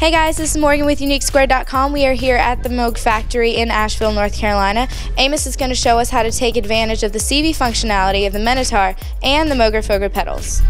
Hey guys, this is Morgan with UniqueSquared.com. We are here at the Moog factory in Asheville, North Carolina. Amos is going to show us how to take advantage of the CV functionality of the Minitaur and the Moogerfooger pedals.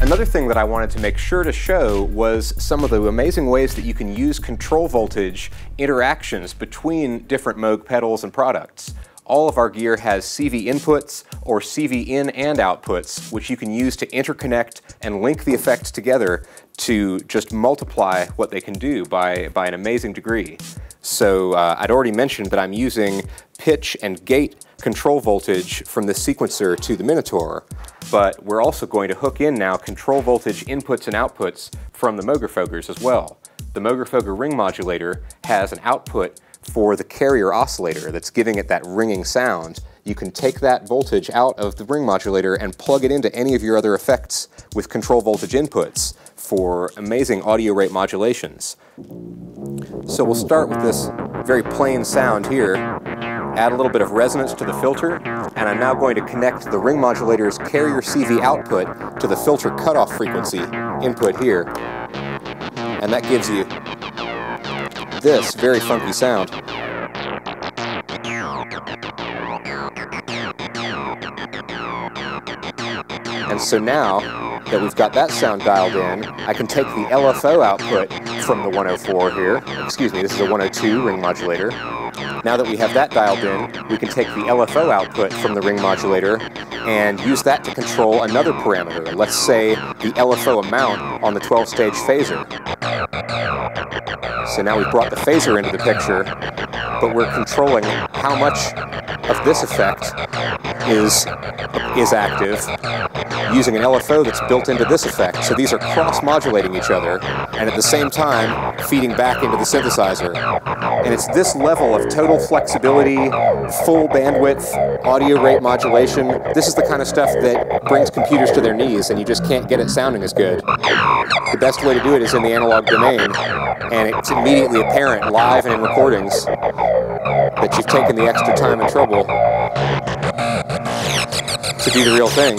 Another thing that I wanted to make sure to show was some of the amazing ways that you can use control voltage interactions between different Moog pedals and products. All of our gear has CV inputs or CV in and outputs, which you can use to interconnect and link the effects together to just multiply what they can do by, by an amazing degree. So uh, I'd already mentioned that I'm using pitch and gate control voltage from the sequencer to the Minitaur, but we're also going to hook in now control voltage inputs and outputs from the Moogerfoogers as well. The Moogerfooger ring modulator has an output for the carrier oscillator that's giving it that ringing sound, you can take that voltage out of the ring modulator and plug it into any of your other effects with control voltage inputs for amazing audio rate modulations. So we'll start with this very plain sound here, add a little bit of resonance to the filter, and I'm now going to connect the ring modulator's carrier CV output to the filter cutoff frequency input here. And that gives you this very funky sound. And so now that we've got that sound dialed in, I can take the LFO output from the 104 here. Excuse me, this is a 102 ring modulator. Now that we have that dialed in, we can take the LFO output from the ring modulator and use that to control another parameter. Let's say the LFO amount on the 12-stage phaser. So now we've brought the phaser into the picture, but we're controlling how much of this effect is, is active using an LFO that's built into this effect. So these are cross-modulating each other and at the same time feeding back into the synthesizer. And it's this level of total flexibility, full bandwidth, audio rate modulation. This is the kind of stuff that brings computers to their knees and you just can't get it sounding as good. The best way to do it is in the analog domain and it's immediately apparent live and in recordings that you've taken the extra time and trouble to do the real thing.